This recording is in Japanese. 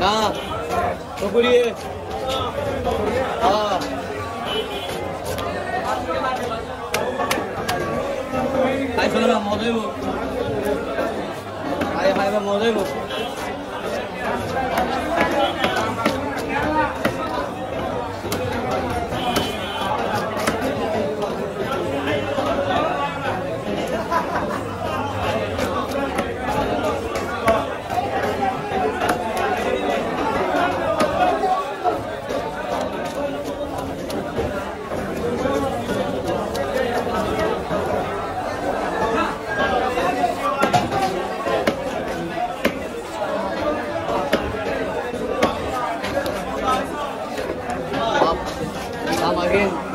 なあ。特にああ。はいそれは戻るはいは